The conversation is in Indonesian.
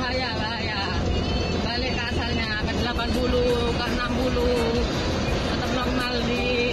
bahaya bahaya. Balik ke asalnya ke 80 ke 60 tetap normal di